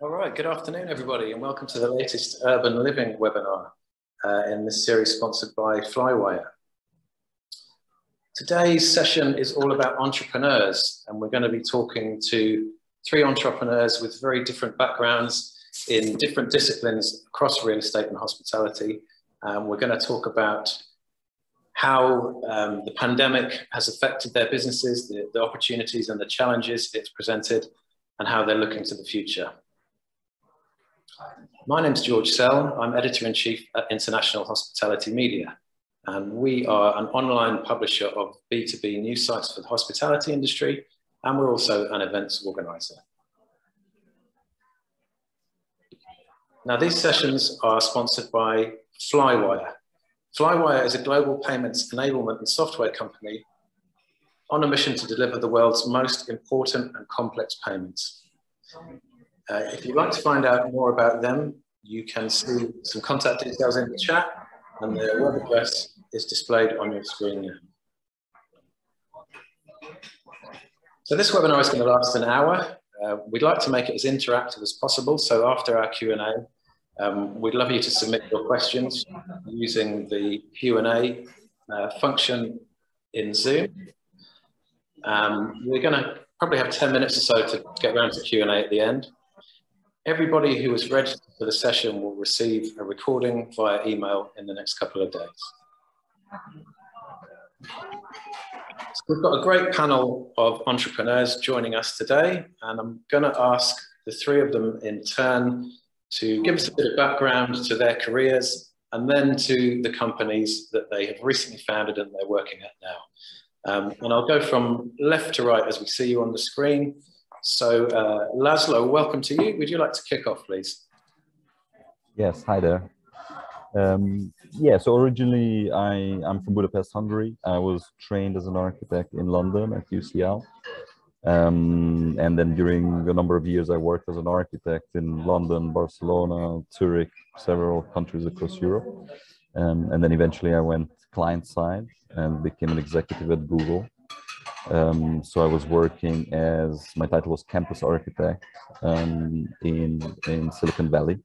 All right, good afternoon, everybody, and welcome to the latest Urban Living webinar uh, in this series sponsored by Flywire. Today's session is all about entrepreneurs, and we're going to be talking to three entrepreneurs with very different backgrounds in different disciplines across real estate and hospitality. Um, we're going to talk about how um, the pandemic has affected their businesses, the, the opportunities and the challenges it's presented, and how they're looking to the future. My name is George Sell. I'm editor-in-chief at International Hospitality Media. And we are an online publisher of B2B news sites for the hospitality industry, and we're also an events organizer. Now, these sessions are sponsored by Flywire. Flywire is a global payments enablement and software company on a mission to deliver the world's most important and complex payments. Uh, if you'd like to find out more about them, you can see some contact details in the chat and their web address is displayed on your screen now. So this webinar is going to last an hour. Uh, we'd like to make it as interactive as possible. So after our Q&A, um, we'd love you to submit your questions using the Q&A uh, function in Zoom. Um, we're going to probably have 10 minutes or so to get around to Q&A at the end. Everybody who is registered for the session will receive a recording via email in the next couple of days. So we've got a great panel of entrepreneurs joining us today, and I'm going to ask the three of them in turn to give us a bit of background to their careers and then to the companies that they have recently founded and they're working at now. Um, and I'll go from left to right as we see you on the screen. So uh, Laszlo, welcome to you. Would you like to kick off, please? Yes, hi there. Um, yeah, so originally I, I'm from Budapest, Hungary. I was trained as an architect in London at UCL. Um, and then during a number of years, I worked as an architect in London, Barcelona, Zurich, several countries across Europe. Um, and then eventually I went client side and became an executive at Google. Um, so I was working as my title was campus architect um, in in Silicon Valley.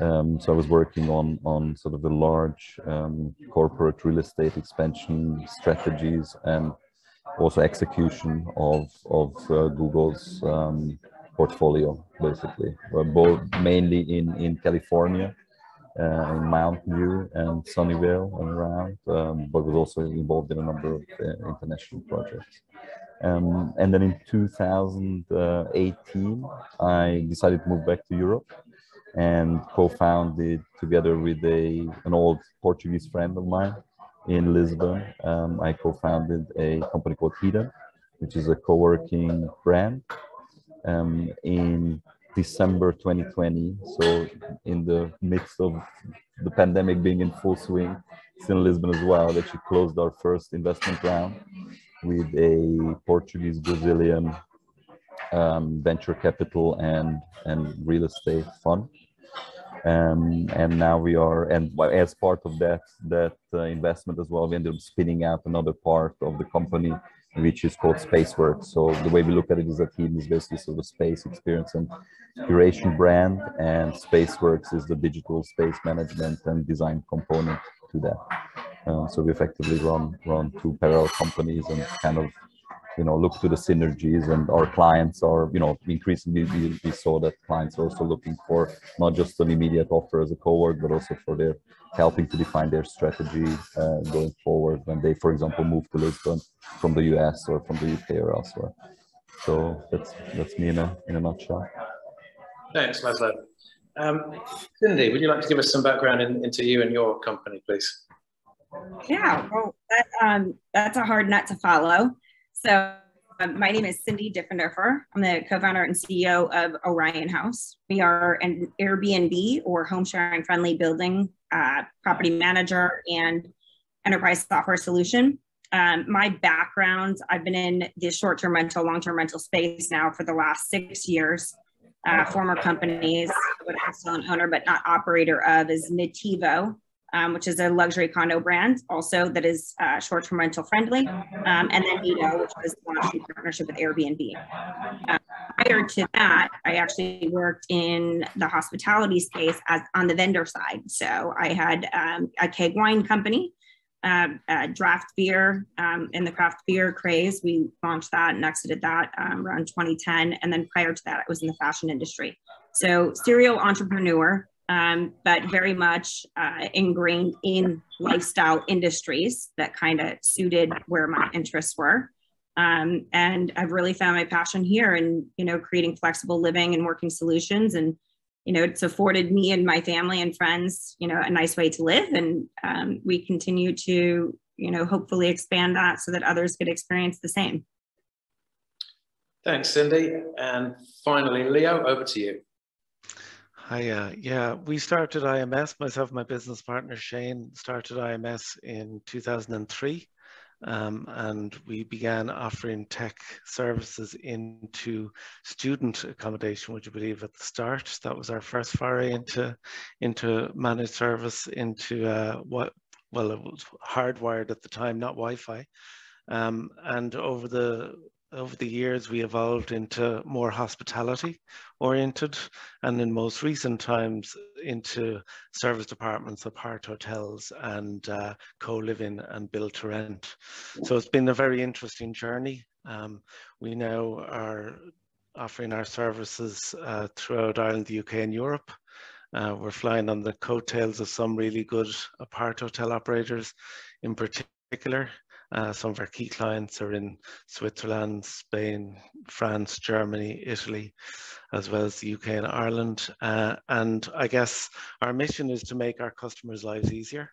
Um, so I was working on on sort of the large um, corporate real estate expansion strategies and also execution of of uh, Google's um, portfolio, basically, both mainly in in California uh, in Mountain View and Sunnyvale and around, um, but was also involved in a number of uh, international projects. Um, and then in 2018, I decided to move back to Europe and co-founded together with a an old Portuguese friend of mine in Lisbon. Um, I co-founded a company called Hidden, which is a co-working brand. Um, in December 2020. So in the midst of the pandemic being in full swing, it's in Lisbon as well that she closed our first investment round with a Portuguese Brazilian um, venture capital and and real estate fund. Um, and now we are, and as part of that that uh, investment as well, we ended up spinning out another part of the company which is called space Spaceworks. So the way we look at it is that Hidden is basically sort of a space experience and curation brand, and Spaceworks is the digital space management and design component to that. Uh, so we effectively run run two parallel companies and kind of you know look to the synergies and our clients are you know increasingly we, we saw that clients are also looking for not just an immediate offer as a co-work but also for their helping to define their strategy uh, going forward when they for example move to lisbon from the us or from the uk or elsewhere. So that's that's me in a in a nutshell. Thanks Laszlo. Um, cindy would you like to give us some background in, into you and your company please? Yeah well that, um, that's a hard nut to follow so um, my name is Cindy Diffenderfer. I'm the co-founder and CEO of Orion House. We are an Airbnb or home sharing friendly building uh, property manager and enterprise software solution. Um, my background, I've been in the short-term rental, long-term rental space now for the last six years. Uh, former companies, I'm still an owner but not operator of is Nativo, um, which is a luxury condo brand also that is uh, short-term rental friendly, um, and then Niido, which was launched in partnership with Airbnb. Um, prior to that, I actually worked in the hospitality space as on the vendor side. So I had um, a keg wine company, uh, draft beer um, in the craft beer craze. We launched that and exited that um, around 2010. And then prior to that, I was in the fashion industry. So serial entrepreneur, um, but very much uh, ingrained in lifestyle industries that kind of suited where my interests were. Um, and I've really found my passion here in, you know, creating flexible living and working solutions. And, you know, it's afforded me and my family and friends, you know, a nice way to live. And um, we continue to, you know, hopefully expand that so that others could experience the same. Thanks, Cindy. And finally, Leo, over to you. Hi, uh, yeah, we started IMS, myself my business partner Shane started IMS in 2003. Um, and we began offering tech services into student accommodation, would you believe, at the start. That was our first foray into, into managed service, into uh, what, well, it was hardwired at the time, not Wi-Fi. Um, and over the over the years, we evolved into more hospitality oriented, and in most recent times, into service departments, apart hotels, and uh, co living and build to rent. So it's been a very interesting journey. Um, we now are offering our services uh, throughout Ireland, the UK, and Europe. Uh, we're flying on the coattails of some really good apart hotel operators in particular. Uh, some of our key clients are in Switzerland, Spain, France, Germany, Italy, as well as the UK and Ireland. Uh, and I guess our mission is to make our customers' lives easier.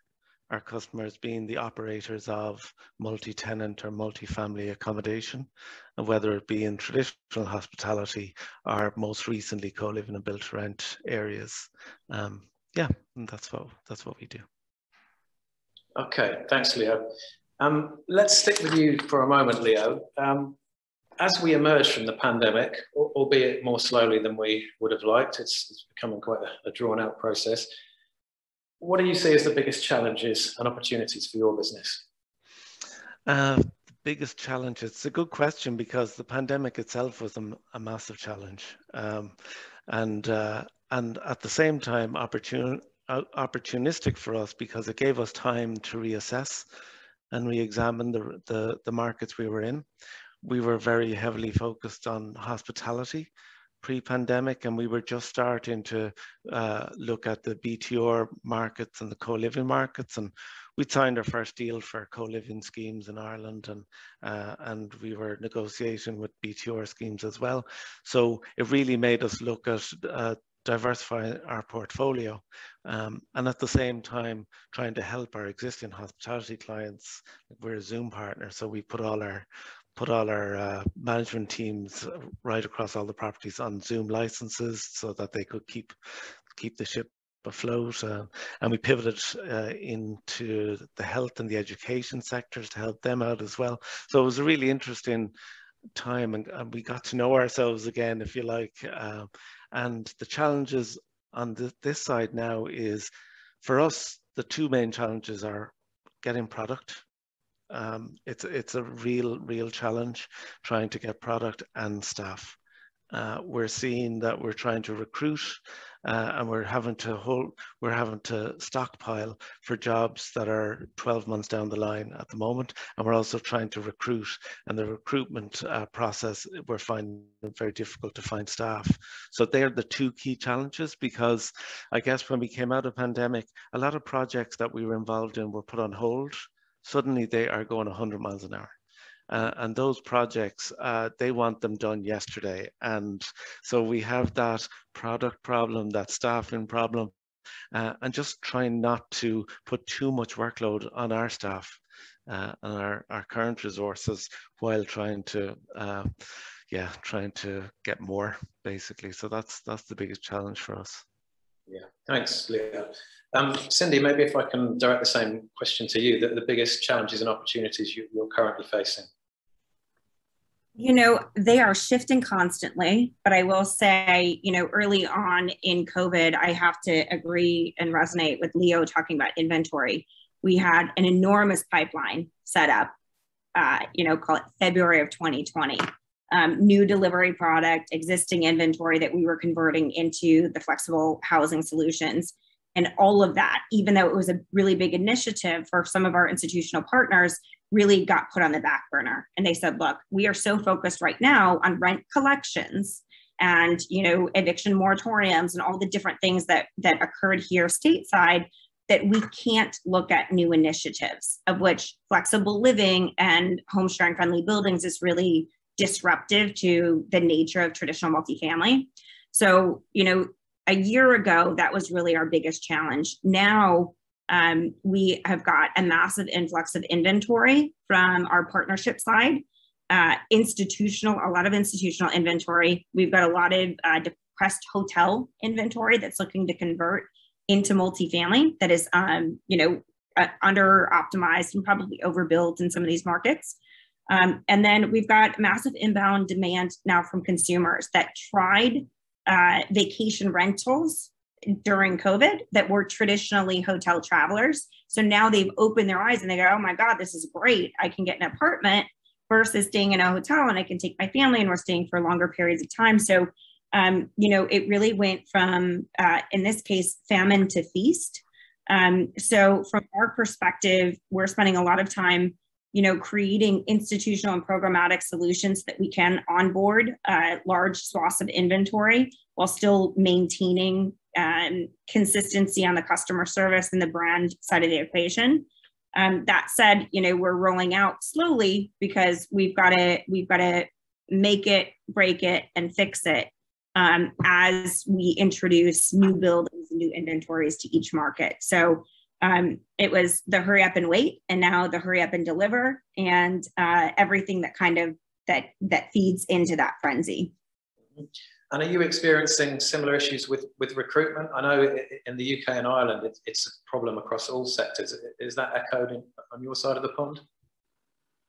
Our customers being the operators of multi-tenant or multi-family accommodation, whether it be in traditional hospitality or most recently co-living and built-to-rent areas. Um, yeah, that's what that's what we do. Okay, thanks, Leo. Um, let's stick with you for a moment, Leo. Um, as we emerge from the pandemic, albeit more slowly than we would have liked, it's, it's becoming quite a, a drawn out process. What do you see as the biggest challenges and opportunities for your business? Uh, the biggest challenge, it's a good question because the pandemic itself was a, a massive challenge. Um, and, uh, and at the same time, opportun, opportunistic for us because it gave us time to reassess and re-examine the, the, the markets we were in. We were very heavily focused on hospitality pre-pandemic and we were just starting to uh, look at the BTR markets and the co-living markets and we signed our first deal for co-living schemes in Ireland and uh, and we were negotiating with BTR schemes as well. So it really made us look at uh, diversify our portfolio um, and at the same time trying to help our existing hospitality clients. We're a zoom partner so we put all our put all our uh, management teams right across all the properties on zoom licenses so that they could keep keep the ship afloat uh, and we pivoted uh, into the health and the education sectors to help them out as well. So it was a really interesting time and, and we got to know ourselves again if you like uh, and the challenges on the, this side now is for us, the two main challenges are getting product. Um, it's, it's a real, real challenge trying to get product and staff. Uh, we're seeing that we're trying to recruit uh, and we're having to hold, we're having to stockpile for jobs that are 12 months down the line at the moment. And we're also trying to recruit and the recruitment uh, process, we're finding very difficult to find staff. So they're the two key challenges because I guess when we came out of pandemic, a lot of projects that we were involved in were put on hold. Suddenly they are going 100 miles an hour. Uh, and those projects, uh, they want them done yesterday. And so we have that product problem, that staffing problem, uh, and just trying not to put too much workload on our staff uh, and our, our current resources while trying to, uh, yeah, trying to get more basically. So that's that's the biggest challenge for us. Yeah, thanks, Leo. Um, Cindy, maybe if I can direct the same question to you, the, the biggest challenges and opportunities you, you're currently facing. You know, they are shifting constantly, but I will say, you know, early on in COVID, I have to agree and resonate with Leo talking about inventory. We had an enormous pipeline set up, uh, you know, call it February of 2020. Um, new delivery product, existing inventory that we were converting into the flexible housing solutions. And all of that, even though it was a really big initiative for some of our institutional partners, really got put on the back burner. And they said, look, we are so focused right now on rent collections and you know eviction moratoriums and all the different things that that occurred here stateside that we can't look at new initiatives of which flexible living and home sharing friendly buildings is really disruptive to the nature of traditional multifamily. So, you know, a year ago, that was really our biggest challenge. Now, um, we have got a massive influx of inventory from our partnership side, uh, institutional, a lot of institutional inventory. We've got a lot of uh, depressed hotel inventory that's looking to convert into multifamily that is, um, you know, uh, under optimized and probably overbuilt in some of these markets. Um, and then we've got massive inbound demand now from consumers that tried uh, vacation rentals during COVID that were traditionally hotel travelers. So now they've opened their eyes and they go, oh my God, this is great. I can get an apartment versus staying in a hotel and I can take my family and we're staying for longer periods of time. So, um, you know, it really went from, uh, in this case, famine to feast. Um, so, from our perspective, we're spending a lot of time you know, creating institutional and programmatic solutions that we can onboard uh, large swaths of inventory while still maintaining um, consistency on the customer service and the brand side of the equation. Um, that said, you know, we're rolling out slowly because we've got to we've got to make it, break it, and fix it um, as we introduce new buildings and new inventories to each market. So um, it was the hurry up and wait and now the hurry up and deliver and uh, everything that kind of that that feeds into that frenzy. And are you experiencing similar issues with with recruitment? I know in the uk and ireland it's, it's a problem across all sectors. Is that echoed in, on your side of the pond?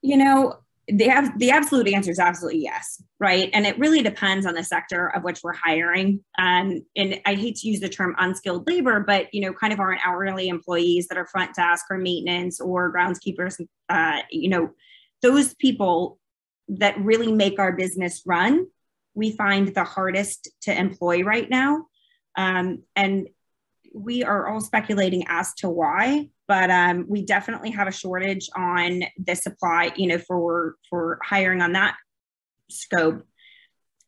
You know the, the absolute answer is absolutely yes, right? And it really depends on the sector of which we're hiring. Um, and I hate to use the term unskilled labor, but you know, kind of our hourly employees that are front desk or maintenance or groundskeepers, uh, you know, those people that really make our business run, we find the hardest to employ right now. Um, and we are all speculating as to why but um, we definitely have a shortage on the supply you know for for hiring on that scope.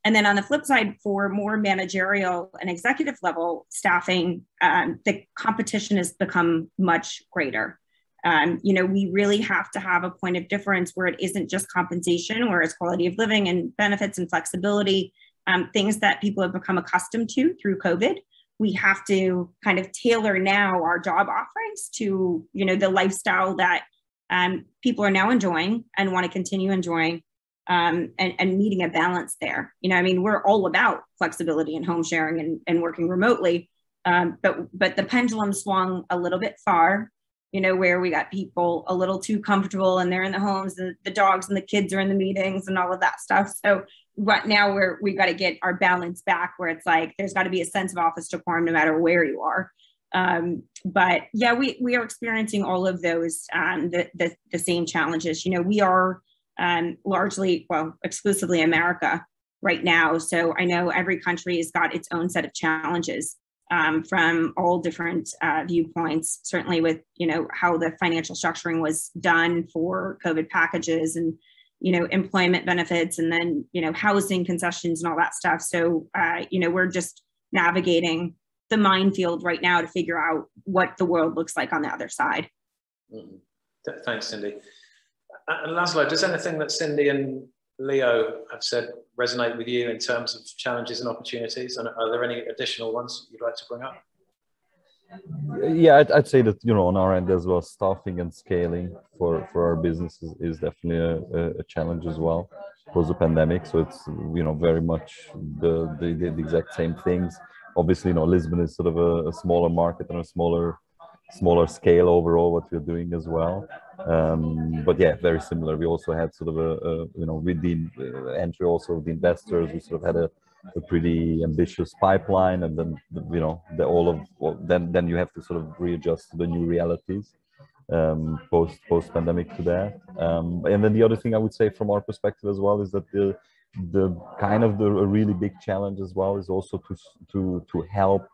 And then on the flip side for more managerial and executive level staffing um, the competition has become much greater. Um, you know we really have to have a point of difference where it isn't just compensation where it's quality of living and benefits and flexibility um, things that people have become accustomed to through covid we have to kind of tailor now our job offerings to you know the lifestyle that um, people are now enjoying and want to continue enjoying um, and, and meeting a balance there. You know i mean we're all about flexibility and home sharing and, and working remotely um, but but the pendulum swung a little bit far you know where we got people a little too comfortable and they're in the homes and the dogs and the kids are in the meetings and all of that stuff. So right now we're we've got to get our balance back where it's like there's got to be a sense of office decorum no matter where you are. Um, but yeah we we are experiencing all of those um, the, the, the same challenges. You know we are um, largely well exclusively america right now. So i know every country has got its own set of challenges um, from all different uh, viewpoints certainly with you know how the financial structuring was done for covid packages and you know employment benefits and then you know housing concessions and all that stuff. So uh, you know we're just navigating the minefield right now to figure out what the world looks like on the other side. Mm-hmm. thanks cindy. And Laszlo, does anything that cindy and leo have said resonate with you in terms of challenges and opportunities? And are there any additional ones you'd like to bring up yeah I'd, I'd, say that you know on our end as well staffing and scaling for for our business is, definitely a, a, challenge as well post the pandemic. So it's you know very much the, the, the exact same things. Obviously you know lisbon is sort of a, a, smaller market and a smaller smaller scale overall what we're doing as well. Um, but yeah very similar. We also had sort of a, a you know with the uh, entry also of the investors. We sort of had a a pretty ambitious pipeline and then you know the all of well, then then you have to sort of readjust the new realities um, post post pandemic to that. Um, and then the other thing i would say from our perspective as well is that the the kind of the really big challenge as well is also to to to help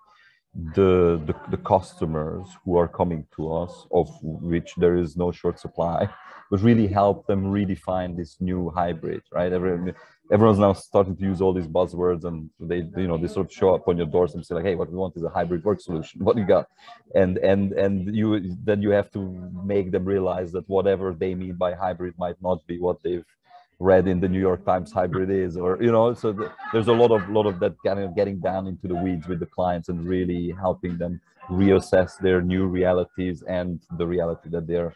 the, the the customers who are coming to us of which there is no short supply but really help them redefine this new hybrid right? Every, everyone's now starting to use all these buzzwords and they you know they sort of show up on your doors and say like hey what we want is a hybrid work solution what do you got and and and you then you have to make them realize that whatever they mean by hybrid might not be what they've read in the New York Times hybrid is, or you know, so the, there's a lot of lot of that kind of getting down into the weeds with the clients and really helping them reassess their new realities and the reality that they're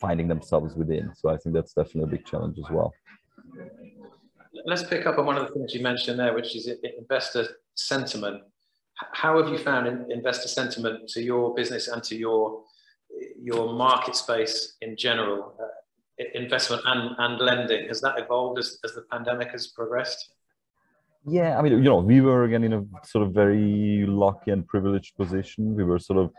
finding themselves within. So I think that's definitely a big challenge as well. Let's pick up on one of the things you mentioned there, which is investor sentiment. How have you found investor sentiment to your business and to your your market space in general? Uh, investment and, and lending? Has that evolved as, as the pandemic has progressed? Yeah, I mean, you know, we were again in a sort of very lucky and privileged position. We were sort of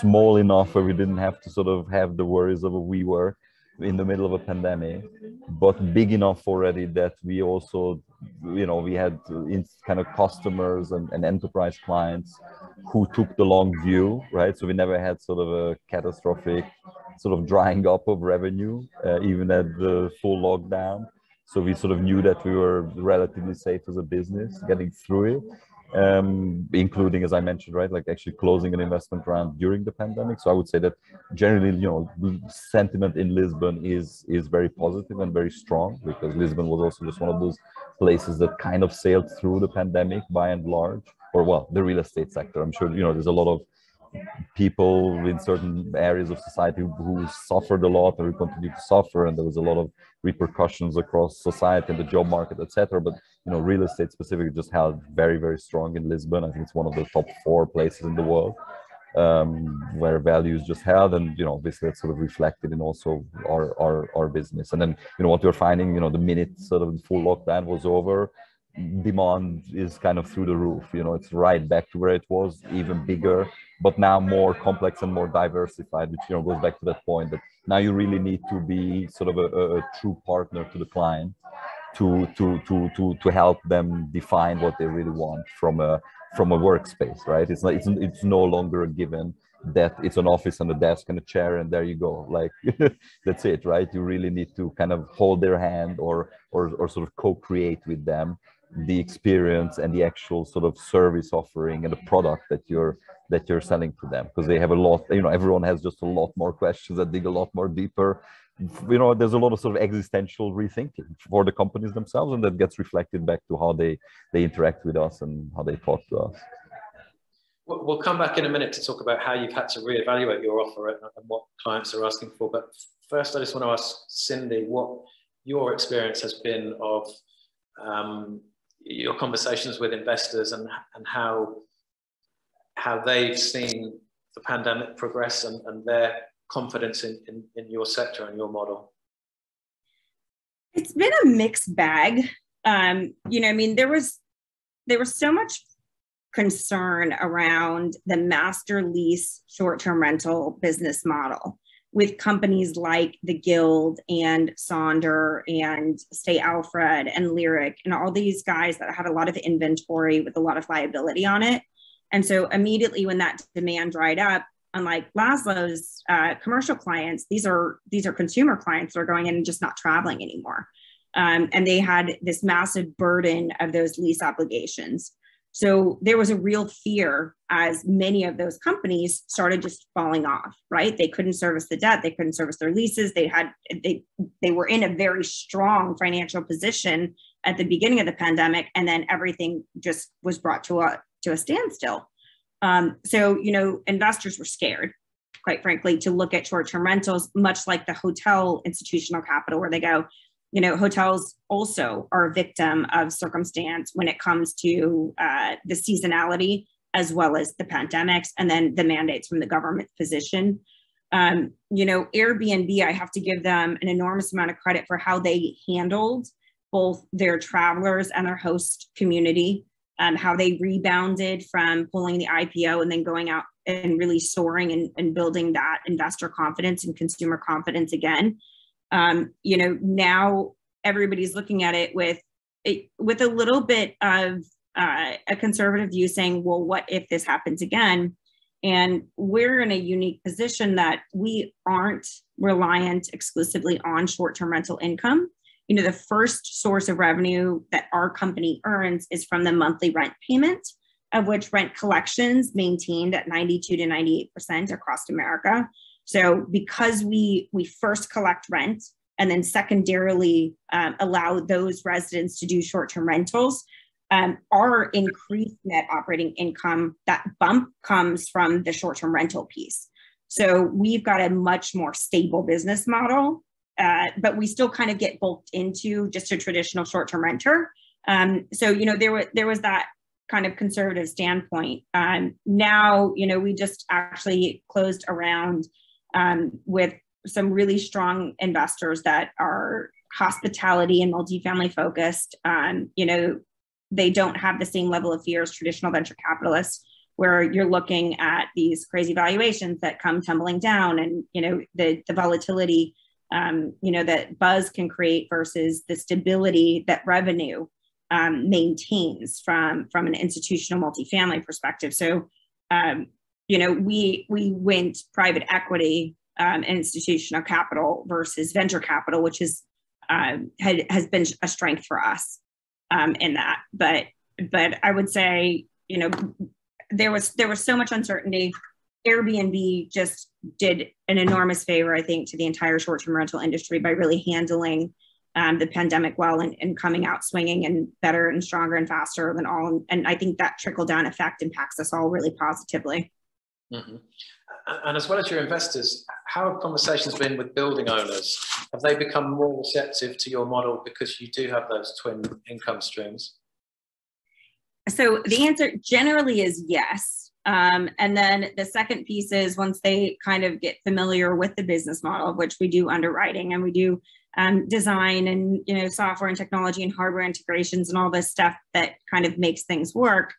small enough where we didn't have to sort of have the worries of a WeWork in the middle of a pandemic, but big enough already that we also, you know, we had kind of customers and, and enterprise clients who took the long view, right? So we never had sort of a catastrophic sort of drying up of revenue, uh, even at the full lockdown. So we sort of knew that we were relatively safe as a business getting through it um, including, as I mentioned, right, like actually closing an investment round during the pandemic. So I would say that generally, you know, sentiment in Lisbon is is very positive and very strong because Lisbon was also just one of those places that kind of sailed through the pandemic by and large, or well, the real estate sector. I'm sure you know there's a lot of people in certain areas of society who suffered a lot or who continue to suffer and there was a lot of repercussions across society and the job market etc but you know real estate specifically just held very very strong in lisbon. I think it's one of the top four places in the world um, where values just held. And you know obviously that's sort of reflected in also our, our our business. And then you know what we're finding you know the minute sort of the full lockdown was over demand is kind of through the roof you know it's right back to where it was even bigger but now more complex and more diversified, which you know goes back to that point that now you really need to be sort of a, a, true partner to the client to to to to to help them define what they really want from a from a workspace, right? It's not it's it's no longer a given that it's an office and a desk and a chair and there you go like that's it right you really need to kind of hold their hand or or, or sort of co-create with them the experience and the actual sort of service offering and the product that you're that you're selling to them because they have a lot you know everyone has just a lot more questions that dig a lot more deeper. You know there's a lot of sort of existential rethinking for the companies themselves and that gets reflected back to how they they interact with us and how they talk to us. We'll come back in a minute to talk about how you've had to reevaluate your offer and what clients are asking for. But first i just want to ask cindy what your experience has been of um, your conversations with investors and, and how how they've seen the pandemic progress and, and their confidence in, in, in your sector and your model? It's been a mixed bag. Um, you know, I mean, there was there was so much concern around the master lease short-term rental business model with companies like the Guild and Sonder and Stay Alfred and Lyric and all these guys that had a lot of inventory with a lot of liability on it. And so immediately when that demand dried up, unlike Laszlo's uh, commercial clients, these are these are consumer clients that are going in and just not traveling anymore. Um, and they had this massive burden of those lease obligations. So there was a real fear as many of those companies started just falling off, right? They couldn't service the debt, they couldn't service their leases, they had they they were in a very strong financial position at the beginning of the pandemic and then everything just was brought to a to a standstill. Um, so, you know, investors were scared, quite frankly, to look at short-term rentals, much like the hotel institutional capital where they go, you know, hotels also are a victim of circumstance when it comes to uh, the seasonality as well as the pandemics and then the mandates from the government position. Um, you know, Airbnb, I have to give them an enormous amount of credit for how they handled both their travelers and their host community, um, how they rebounded from pulling the IPO and then going out and really soaring and, and building that investor confidence and consumer confidence again um, you know, now everybody's looking at it with it, with a little bit of uh, a conservative view saying, well, what if this happens again? And we're in a unique position that we aren't reliant exclusively on short term rental income. You know, the first source of revenue that our company earns is from the monthly rent payment, of which rent collections maintained at 92 to 98% across America. So because we we first collect rent and then secondarily um, allow those residents to do short-term rentals, um, our increased net operating income, that bump comes from the short-term rental piece. So we've got a much more stable business model, uh, but we still kind of get bulked into just a traditional short-term renter. Um, so you know there was there was that kind of conservative standpoint. Um, now you know we just actually closed around um, with some really strong investors that are hospitality and multifamily focused. Um, you know, they don't have the same level of fear as traditional venture capitalists, where you're looking at these crazy valuations that come tumbling down, and you know the the volatility, um, you know that buzz can create versus the stability that revenue um, maintains from from an institutional multifamily perspective. So, um, you know, we we went private equity um, institutional capital versus venture capital, which is um, had, has been a strength for us um, in that. But but I would say you know there was there was so much uncertainty. Airbnb just did an enormous favor, I think, to the entire short-term rental industry by really handling um, the pandemic well and, and, coming out swinging and better and stronger and faster than all. And I think that trickle down effect impacts us all really positively. Mm-hmm. And as well as your investors, how have conversations been with building owners? Have they become more receptive to your model because you do have those twin income streams? So the answer generally is yes. Um, and then the second piece is once they kind of get familiar with the business model, which we do underwriting and we do um, design and you know software and technology and hardware integrations and all this stuff that kind of makes things work.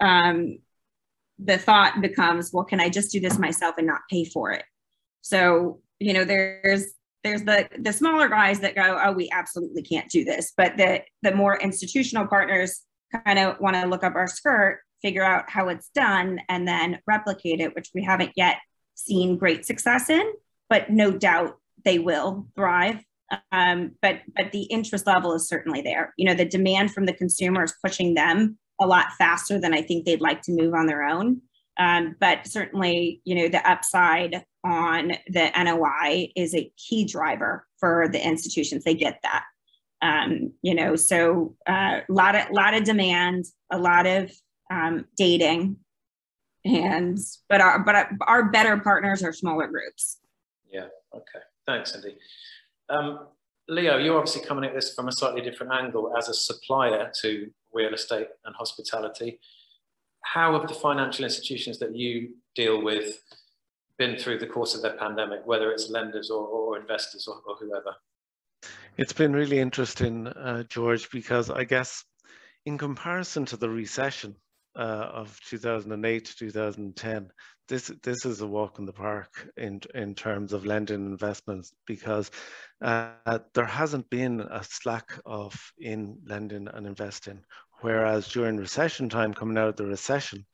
Um, the thought becomes, well, can I just do this myself and not pay for it? So, you know, there's there's the the smaller guys that go, oh, we absolutely can't do this. But the the more institutional partners kind of want to look up our skirt, figure out how it's done, and then replicate it, which we haven't yet seen great success in, but no doubt they will thrive. Um, but but the interest level is certainly there. You know, the demand from the consumer is pushing them a lot faster than I think they'd like to move on their own. Um, but certainly, you know, the upside on the NOI is a key driver for the institutions. They get that. Um, you know, so a uh, lot of lot of demand, a lot of um, dating, and but our but our, better partners are smaller groups. Yeah. Okay. Thanks, Cindy. Um, Leo, you're obviously coming at this from a slightly different angle as a supplier to real estate and hospitality. How have the financial institutions that you deal with been through the course of the pandemic, whether it's lenders or, or investors or, or, whoever? It's been really interesting, uh, George, because I guess in comparison to the recession uh, of 2008 to 2010, this this is a walk in the park in in terms of lending investments because uh, there hasn't been a slack of in lending and investing. Whereas during recession time, coming out of the recession,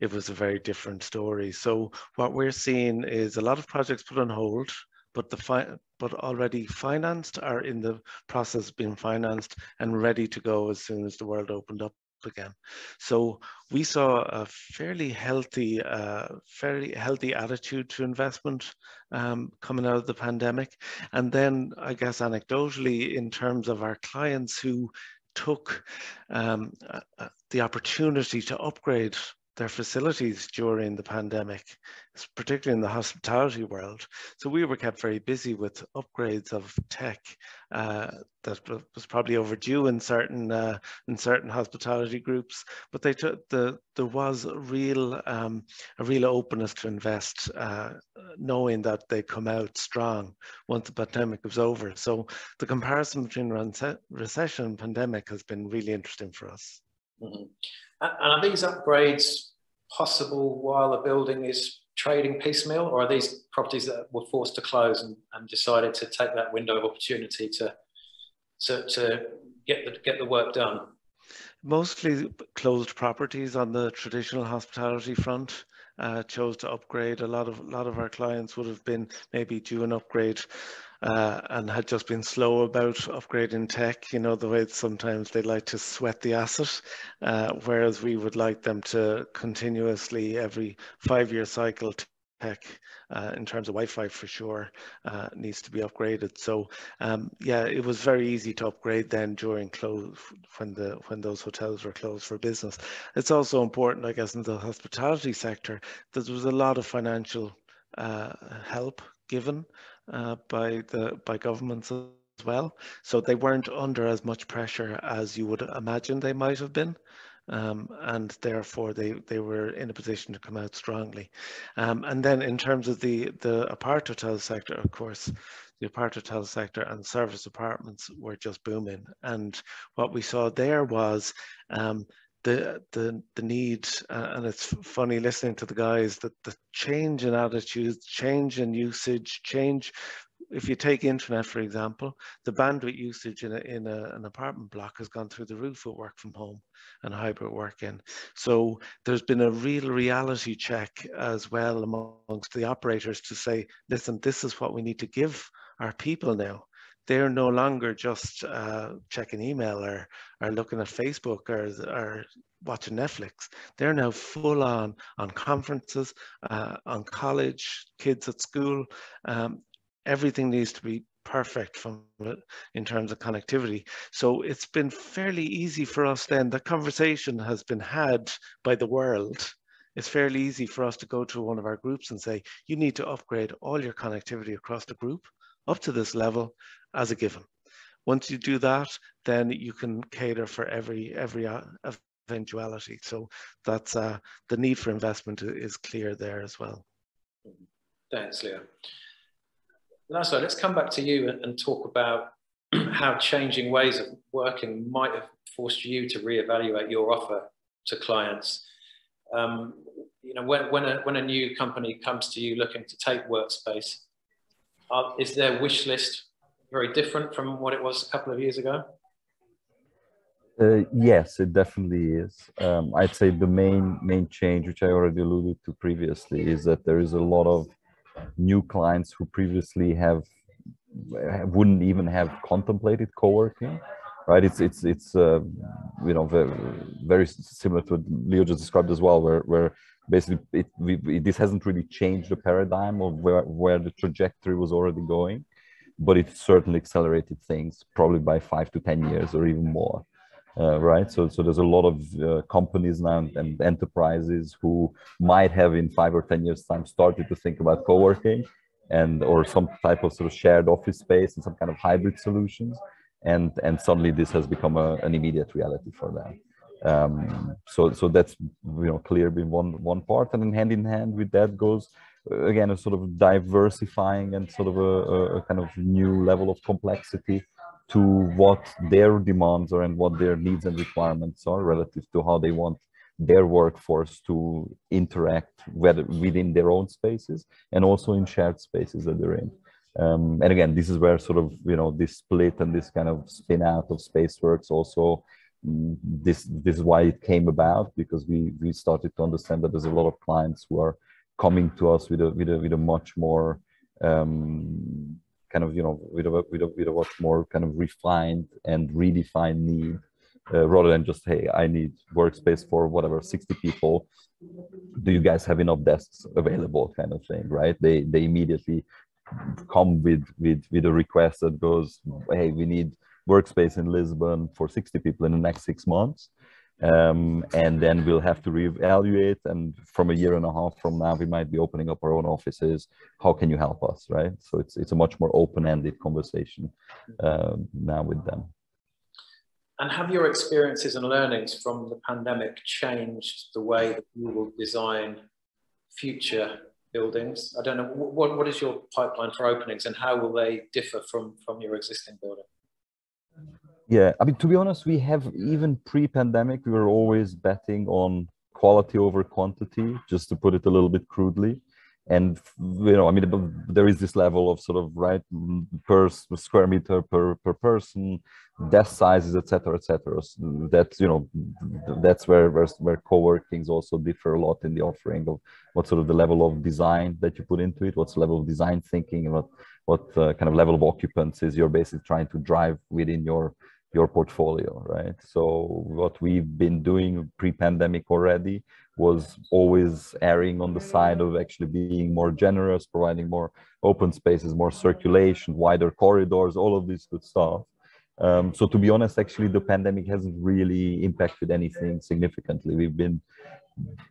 it was a very different story. So what we're seeing is a lot of projects put on hold, but the but already financed are in the process of being financed and ready to go as soon as the world opened up again. So we saw a fairly healthy, uh, fairly healthy attitude to investment um, coming out of the pandemic. And then I guess anecdotally, in terms of our clients who took um, uh, the opportunity to upgrade their facilities during the pandemic, particularly in the hospitality world. So we were kept very busy with upgrades of tech uh, that was probably overdue in certain uh, in certain hospitality groups. But they took the there was a real um, a real openness to invest, uh, knowing that they come out strong once the pandemic was over. So the comparison between recession and pandemic has been really interesting for us. Mm -hmm. And are these upgrades possible while a building is trading piecemeal, or are these properties that were forced to close and, and decided to take that window of opportunity to, to, to get the get the work done? Mostly closed properties on the traditional hospitality front. Uh, chose to upgrade. A lot of a lot of our clients would have been maybe due an upgrade uh, and had just been slow about upgrading tech. You know the way sometimes they like to sweat the asset, uh, whereas we would like them to continuously every five-year cycle tech uh, in terms of Wi-Fi for sure uh, needs to be upgraded. So um, yeah, it was very easy to upgrade then during close when the when those hotels were closed for business. It's also important, I guess, in the hospitality sector that there was a lot of financial uh, help given uh, by the by governments as well. So they weren't under as much pressure as you would imagine they might have been um, and therefore they, they were in a position to come out strongly. Um, and then in terms of the, the apart hotel sector, of course, the apart hotel sector and service apartments were just booming. And what we saw there was um, the the the need, uh, and it's funny listening to the guys that the change in attitudes, change in usage, change if you take internet, for example, the bandwidth usage in, a, in a, an apartment block has gone through the roof with work from home and hybrid working. So there's been a real reality check as well amongst the operators to say, listen, this is what we need to give our people now. They're no longer just uh, checking email or, or looking at Facebook or, or watching Netflix. They're now full on on conferences, uh, on college, kids at school, um, everything needs to be perfect from in terms of connectivity. So it's been fairly easy for us then. The conversation has been had by the world. It's fairly easy for us to go to one of our groups and say, you need to upgrade all your connectivity across the group up to this level as a given. Once you do that, then you can cater for every every uh, eventuality. So that's uh, the need for investment is clear there as well. Thanks, Leo. Laszlo, let's come back to you and talk about how changing ways of working might have forced you to reevaluate your offer to clients. Um, you know, when, when, a, when a new company comes to you looking to take workspace, uh, is their wish list very different from what it was a couple of years ago? Uh, yes, it definitely is. Um, I'd say the main main change, which I already alluded to previously, is that there is a lot of new clients who previously have wouldn't even have contemplated co-working right it's it's it's uh, you know very, very similar to what leo just described as well where where basically it, we, it, this hasn't really changed the paradigm of where where the trajectory was already going but it certainly accelerated things probably by five to ten years or even more uh, right? So, so there's a lot of uh, companies now and, and, enterprises who might have in five or 10 years time started to think about co-working and or some type of sort of shared office space and some kind of hybrid solutions. And, and suddenly this has become a, an immediate reality for them. Um, so, so that's, you know, clear in one, one part and then hand in hand with that goes again, a sort of diversifying and sort of a, a kind of new level of complexity to what their demands are and what their needs and requirements are relative to how they want their workforce to interact whether within their own spaces and also in shared spaces that they're in. Um, and again, this is where sort of you know this split and this kind of spin out of Spaceworks also mm, this this is why it came about because we we started to understand that there's a lot of clients who are coming to us with a with a with a much more um, kind of you know with a with a, with a much more kind of refined and redefined need uh, rather than just hey i need workspace for whatever 60 people. Do you guys have enough desks available? kind of thing right? They they immediately come with with with a request that goes hey we need workspace in lisbon for 60 people in the next six months um, and then we'll have to reevaluate. And from a year and a half from now we might be opening up our own offices. How can you help us right? So it's it's a much more open-ended conversation uh, now with them. And have your experiences and learnings from the pandemic changed the way that you will design future buildings? I don't know what, what is your pipeline for openings and how will they differ from from your existing building yeah, I mean, to be honest, we have even pre-pandemic, we were always betting on quality over quantity, just to put it a little bit crudely. and you know i mean there is this level of sort of right per square meter per per person desk sizes etc etc so that's you know that's where, where where co-workings also differ a lot in the offering of what sort of the level of design that you put into it what's the level of design thinking and what what uh, kind of level of occupancies you're basically trying to drive within your your portfolio, right? So what we've been doing pre-pandemic already was always erring on the side of actually being more generous, providing more open spaces, more circulation, wider corridors, all of this good stuff. Um, so to be honest, actually the pandemic hasn't really impacted anything significantly. We've been,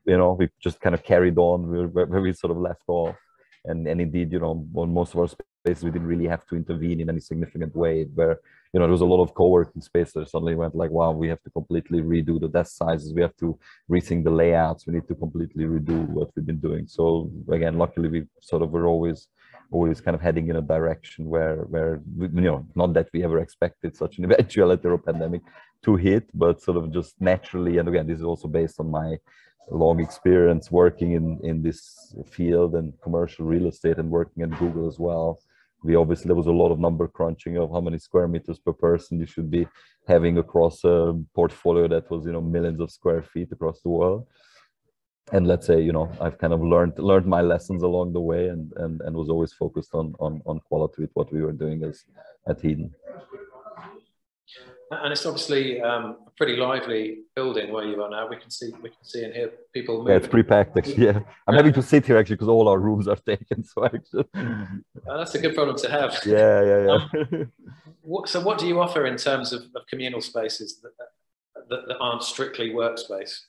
you know, we've just kind of carried on where, where we sort of left off. And, and indeed, you know, on most of our spaces, we didn't really have to intervene in any significant way where you know, there was a lot of co-working space that suddenly went like, wow, we have to completely redo the desk sizes. We have to rethink the layouts. We need to completely redo what we've been doing. So again, luckily we sort of were always, always kind of heading in a direction where, where, you know, not that we ever expected such an eventuality or pandemic to hit, but sort of just naturally. And again, this is also based on my long experience working in, in this field and commercial real estate and working at Google as well we obviously there was a lot of number crunching of how many square meters per person you should be having across a portfolio that was you know millions of square feet across the world. And let's say you know i've kind of learned learned my lessons along the way and and, and was always focused on, on on quality with what we were doing as at Heden and it's obviously um, pretty lively building where you are now. We can see, we can see and hear people moving. Yeah, it's pretty packed actually. Yeah, I'm having to sit here actually because all our rooms are taken. So actually, oh, that's a good problem to have. Yeah, yeah, yeah. Um, what, so, what do you offer in terms of, of communal spaces that, that, that aren't strictly workspace?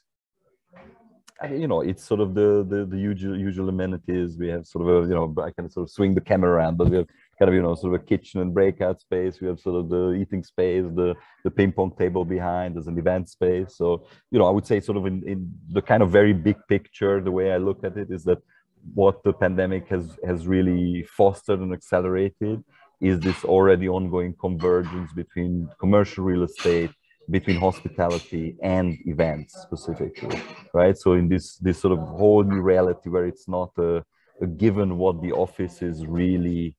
you know, it's sort of the, the the usual usual amenities. We have sort of a you know, I can sort of swing the camera around, but we have kind of you know sort of a kitchen and breakout space. We have sort of the eating space the the ping pong table behind as an event space. So you know i would say sort of in, in the kind of very big picture the way i look at it is that what the pandemic has has really fostered and accelerated is this already ongoing convergence between commercial real estate between hospitality and events specifically right? So in this this sort of whole new reality where it's not a, a given what the office is really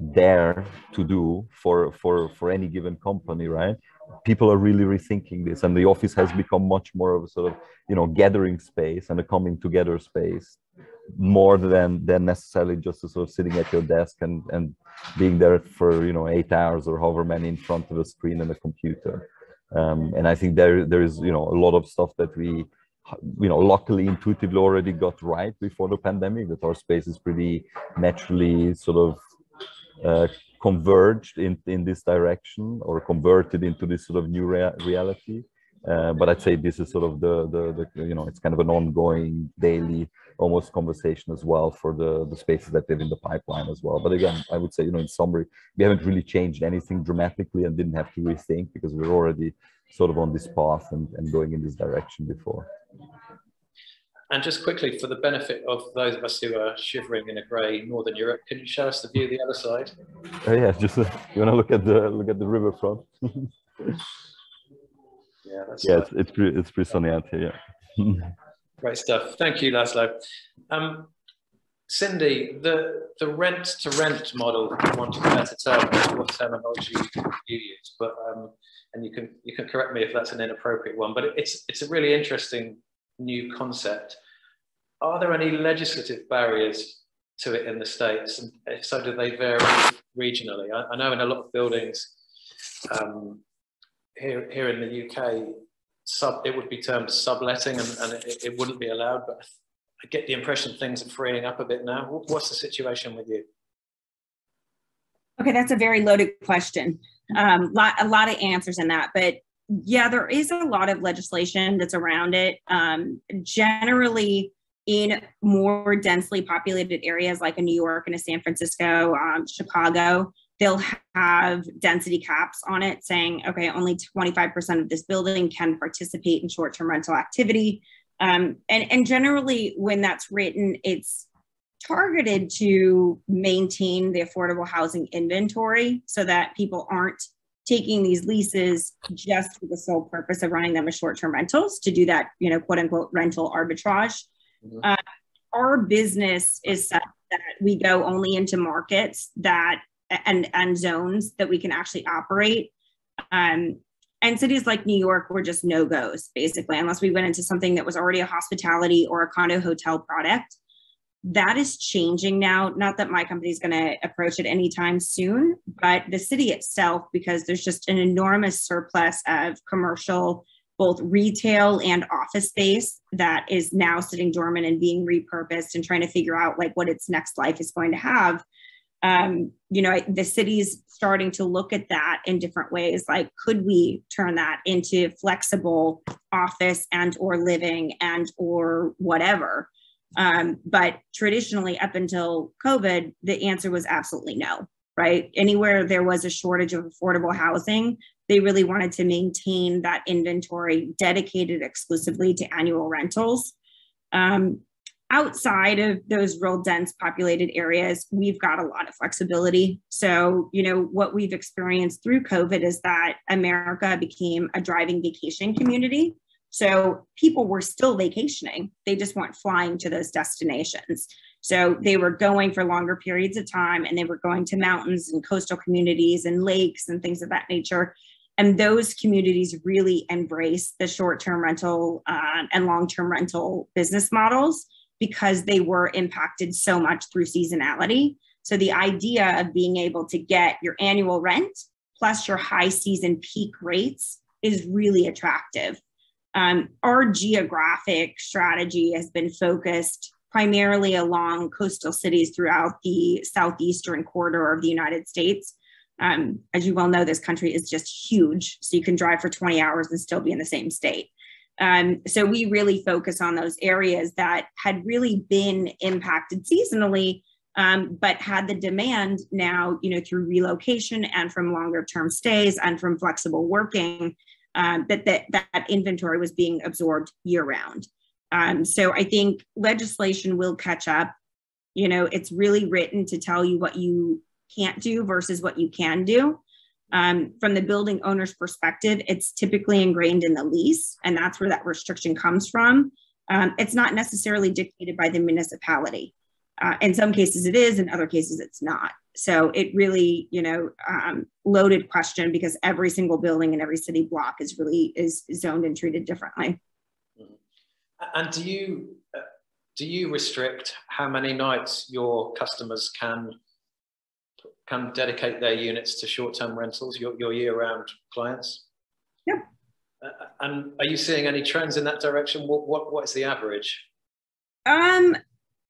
there to do for for for any given company right? People are really rethinking this and the office has become much more of a sort of you know gathering space and a coming together space more than than necessarily just a sort of sitting at your desk and and being there for you know eight hours or however many in front of a screen and a computer. Um, and i think there there is you know a lot of stuff that we you know luckily intuitively already got right before the pandemic that our space is pretty naturally sort of converged in, in this direction or converted into this sort of new rea reality. Uh, but I'd say this is sort of the, the, the, you know, it's kind of an ongoing daily almost conversation as well for the, the spaces that live in the pipeline as well. But again, I would say, you know, in summary, we haven't really changed anything dramatically and didn't have to rethink because we we're already sort of on this path and, and going in this direction before. And just quickly, for the benefit of those of us who are shivering in a grey Northern Europe, can you show us the view the other side? Oh yeah, just uh, you want to look at the look at the riverfront. yeah, that's yeah, it's, it's pretty it's pretty sunny out here. Yeah. Great stuff. Thank you, Laszlo. Um, Cindy, the the rent to rent model, for want of a better term, what terminology you use, but um, and you can you can correct me if that's an inappropriate one, but it's it's a really interesting new concept. Are there any legislative barriers to it in the States? And if so, do they vary regionally? I, I know in a lot of buildings um, here, here in the UK, sub, it would be termed subletting and, and it, it wouldn't be allowed, but I get the impression things are freeing up a bit now. What's the situation with you? Okay, that's a very loaded question. Um, lot, a lot of answers in that, but yeah, there is a lot of legislation that's around it. Um, generally, in more densely populated areas like a New York and a San Francisco, um, Chicago, they'll have density caps on it saying, okay, only 25% of this building can participate in short term rental activity. Um, and, and generally, when that's written, it's targeted to maintain the affordable housing inventory so that people aren't taking these leases just for the sole purpose of running them as short-term rentals to do that, you know, quote unquote rental arbitrage. Mm-hmm. Uh, our business is set that we go only into markets that and and zones that we can actually operate. Um, and cities like New York were just no goes basically, unless we went into something that was already a hospitality or a condo hotel product. That is changing now. Not that my company is going to approach it anytime soon, but the city itself, because there's just an enormous surplus of commercial, both retail and office space that is now sitting dormant and being repurposed and trying to figure out like what its next life is going to have um, you know the city's starting to look at that in different ways like could we turn that into flexible office and or living and or whatever um, but traditionally up until covid the answer was absolutely no right anywhere there was a shortage of affordable housing they really wanted to maintain that inventory dedicated exclusively to annual rentals um, outside of those real dense populated areas, we've got a lot of flexibility. So, you know, what we've experienced through COVID is that America became a driving vacation community. So people were still vacationing, they just weren't flying to those destinations. So they were going for longer periods of time and they were going to mountains and coastal communities and lakes and things of that nature. And those communities really embrace the short term rental uh, and long term rental business models because they were impacted so much through seasonality. So the idea of being able to get your annual rent plus your high season peak rates is really attractive. Um, our geographic strategy has been focused primarily along coastal cities throughout the southeastern corridor of the United States. Um, as you well know, this country is just huge. So you can drive for 20 hours and still be in the same state. Um, so we really focus on those areas that had really been impacted seasonally, um, but had the demand now, you know, through relocation and from longer term stays and from flexible working, um, that, that that inventory was being absorbed year round. Um, so I think legislation will catch up. You know, it's really written to tell you what you can't do versus what you can do. Um, from the building owner's perspective, it's typically ingrained in the lease, and that's where that restriction comes from. Um, it's not necessarily dictated by the municipality. Uh, in some cases, it is. In other cases, it's not. So it really, you know, um, loaded question because every single building in every city block is really is zoned and treated differently. And do you uh, do you restrict how many nights your customers can can dedicate their units to short-term rentals, your, your year-round clients? Yeah. Uh, and are you seeing any trends in that direction? What, what, what is the average? Um,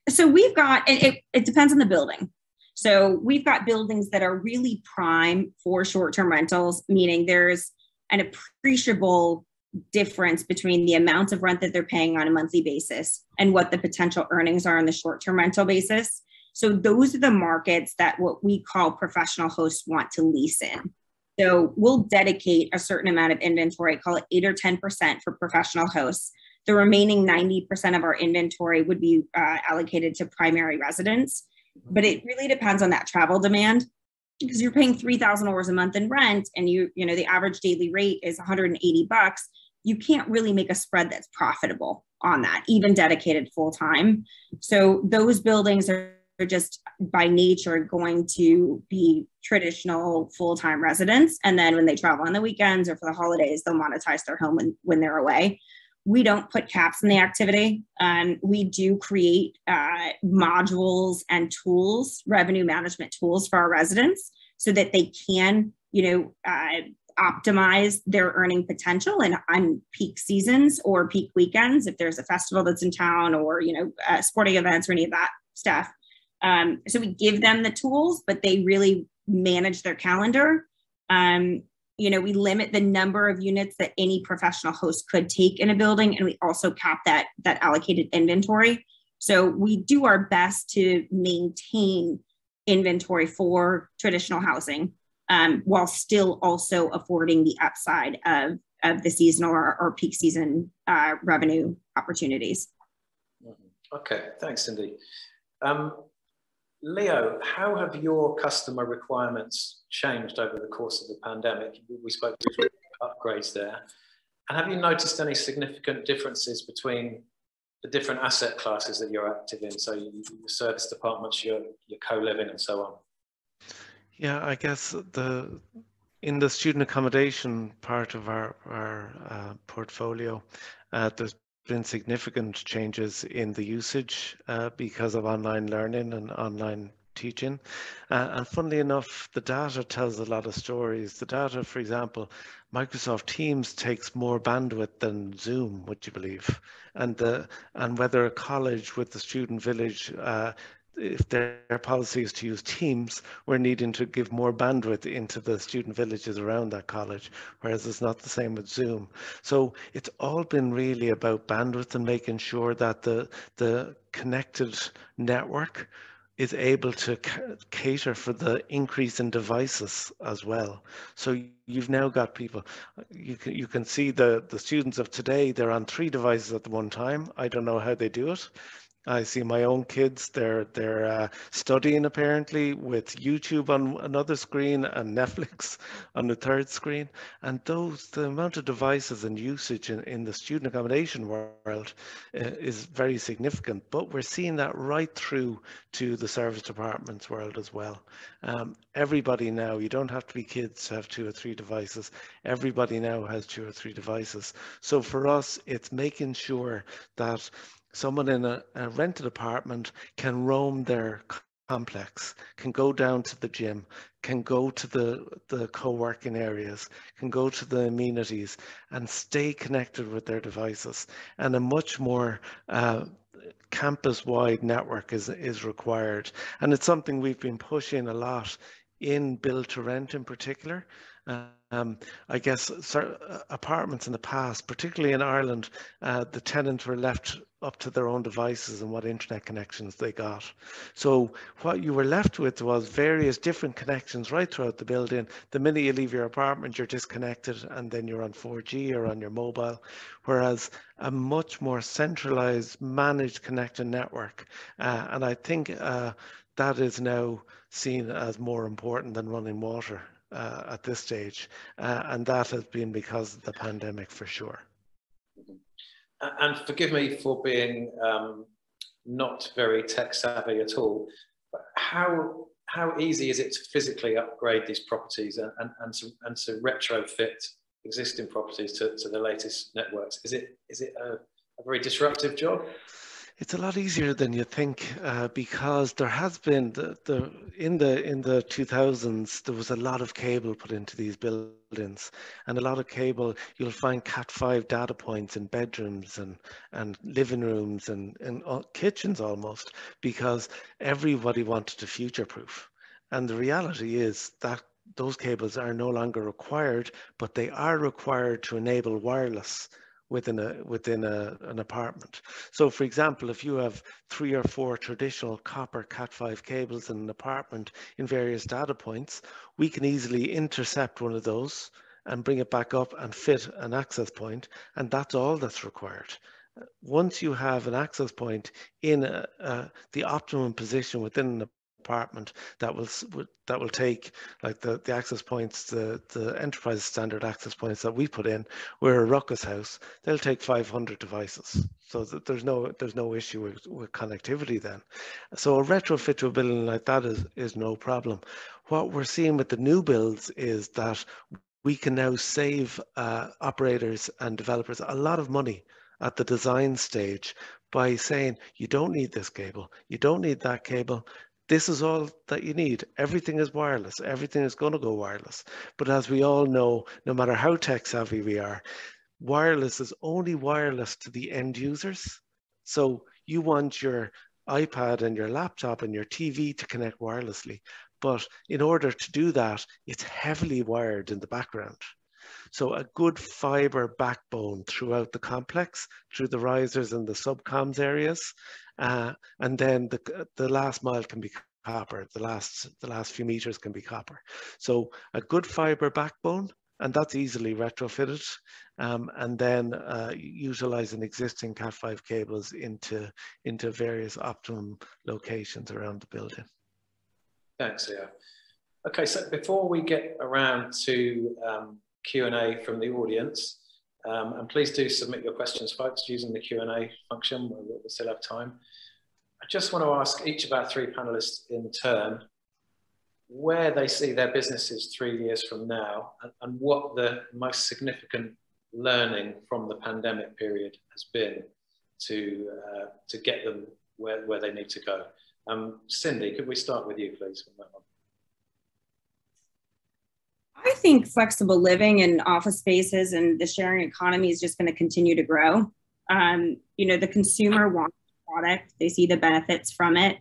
so we've got, it, it, it depends on the building. So we've got buildings that are really prime for short-term rentals, meaning there's an appreciable difference between the amount of rent that they're paying on a monthly basis and what the potential earnings are on the short-term rental basis. So those are the markets that what we call professional hosts want to lease in. So we'll dedicate a certain amount of inventory, call it eight or 10% for professional hosts. The remaining 90% of our inventory would be uh, allocated to primary residents. But it really depends on that travel demand because you're paying $3,000 a month in rent and you, you know, the average daily rate is 180 bucks. You can't really make a spread that's profitable on that, even dedicated full time. So those buildings are just by nature going to be traditional full-time residents and then when they travel on the weekends or for the holidays they'll monetize their home when, when they're away we don't put caps in the activity um, we do create uh, modules and tools revenue management tools for our residents so that they can you know uh, optimize their earning potential and on peak seasons or peak weekends if there's a festival that's in town or you know uh, sporting events or any of that stuff um, so we give them the tools, but they really manage their calendar. Um, you know, we limit the number of units that any professional host could take in a building, and we also cap that that allocated inventory. So we do our best to maintain inventory for traditional housing um, while still also affording the upside of, of the seasonal or, or peak season uh, revenue opportunities. Okay, thanks, Cindy. Um, Leo, how have your customer requirements changed over the course of the pandemic? We spoke about upgrades there. And have you noticed any significant differences between the different asset classes that you're active in. So your serviced apartments, your, your co-living and so on. Yeah, I guess the in the student accommodation part of our, our uh, portfolio, uh, there's been significant changes in the usage uh, because of online learning and online teaching. Uh, and funnily enough, the data tells a lot of stories. The data, for example, Microsoft Teams takes more bandwidth than Zoom, would you believe? And the and whether a college with the student village uh, if their policy is to use Teams, we're needing to give more bandwidth into the student villages around that college, whereas it's not the same with Zoom. So it's all been really about bandwidth and making sure that the, the connected network is able to cater for the increase in devices as well. So you've now got people, you can, you can see the, the students of today, they're on three devices at the one time. I don't know how they do it. I see my own kids, they're, they're uh, studying apparently with YouTube on another screen and Netflix on the third screen. And those, the amount of devices and usage in, in the student accommodation world uh, is very significant. But we're seeing that right through to the serviced apartments world as well. Um, everybody now, you don't have to be kids to have two or three devices. Everybody now has two or three devices. So for us, it's making sure that someone in a, a rented apartment can roam their complex, can go down to the gym, can go to the, the co-working areas, can go to the amenities and stay connected with their devices. And a much more uh, campus-wide network is, is required. And it's something we've been pushing a lot in build to rent in particular. Um, I guess apartments in the past, particularly in Ireland, uh, the tenants were left up to their own devices and what internet connections they got. So what you were left with was various different connections right throughout the building. The minute you leave your apartment, you're disconnected and then you're on 4G or on your mobile. Whereas a much more centralized, managed connected network. Uh, and I think uh, that is now seen as more important than running water uh, at this stage. Uh, and that has been because of the pandemic for sure. And forgive me for being um, not very tech savvy at all, but how, how easy is it to physically upgrade these properties and, and, and, to, and to retrofit existing properties to, to the latest networks? Is it, is it a, a very disruptive job? It's a lot easier than you think uh, because there has been the, the in the in the 2000s there was a lot of cable put into these buildings and a lot of cable you'll find cat5 data points in bedrooms and and living rooms and, and uh, kitchens almost because everybody wanted to future proof and the reality is that those cables are no longer required but they are required to enable wireless within a within a, an apartment. So for example, if you have three or four traditional copper Cat5 cables in an apartment in various data points, we can easily intercept one of those and bring it back up and fit an access point, and that's all that's required. Once you have an access point in a, a, the optimum position within an apartment that will that will take like the, the access points, the, the enterprise standard access points that we put in. We're a Ruckus house. They'll take 500 devices, so that there's no there's no issue with, with connectivity then. So a retrofit to a building like that is is no problem. What we're seeing with the new builds is that we can now save uh, operators and developers a lot of money at the design stage by saying you don't need this cable, you don't need that cable, this is all that you need. Everything is wireless. Everything is going to go wireless. But as we all know, no matter how tech savvy we are, wireless is only wireless to the end users. So you want your iPad and your laptop and your TV to connect wirelessly. But in order to do that, it's heavily wired in the background. So a good fiber backbone throughout the complex, through the risers and the subcoms areas. Uh, and then the, the last mile can be copper. The last, the last few meters can be copper. So a good fiber backbone, and that's easily retrofitted. Um, and then uh, utilizing existing Cat5 cables into, into various optimum locations around the building. Thanks, Leo. Okay, so before we get around to um, Q&A from the audience. Um, and please do submit your questions, folks, using the Q&A function. we we still have time. I just want to ask each of our three panelists in turn where they see their businesses three years from now and, and what the most significant learning from the pandemic period has been to, uh, to get them where, where they need to go. Um, Cindy, could we start with you, please, on that one? I think flexible living and office spaces and the sharing economy is just going to continue to grow. Um, you know, the consumer wants the product, they see the benefits from it.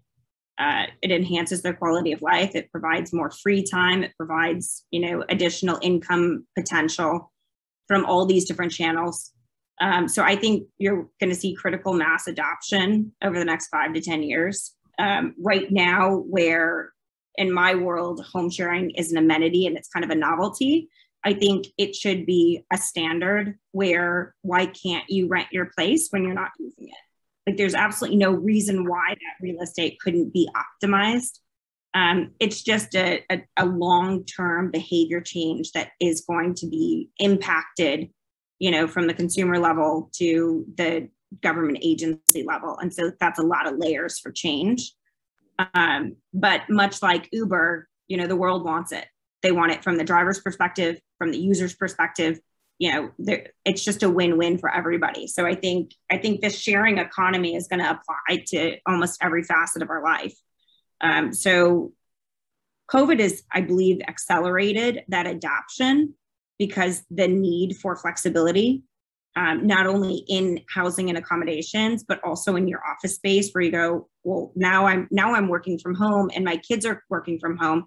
Uh, it enhances their quality of life. It provides more free time. It provides, you know, additional income potential from all these different channels. Um, so I think you're going to see critical mass adoption over the next five to 10 years. Um, right now, where in my world, home sharing is an amenity and it's kind of a novelty. I think it should be a standard where why can't you rent your place when you're not using it? Like there's absolutely no reason why that real estate couldn't be optimized. Um, it's just a, a, a long term behavior change that is going to be impacted, you know, from the consumer level to the government agency level. And so that's a lot of layers for change. Um, but much like Uber, you know, the world wants it. They want it from the driver's perspective, from the user's perspective. You know, it's just a win-win for everybody. So I think I think this sharing economy is going to apply to almost every facet of our life. Um, so COVID is, I believe, accelerated that adoption because the need for flexibility um, not only in housing and accommodations but also in your office space where you go well now i'm now i'm working from home and my kids are working from home.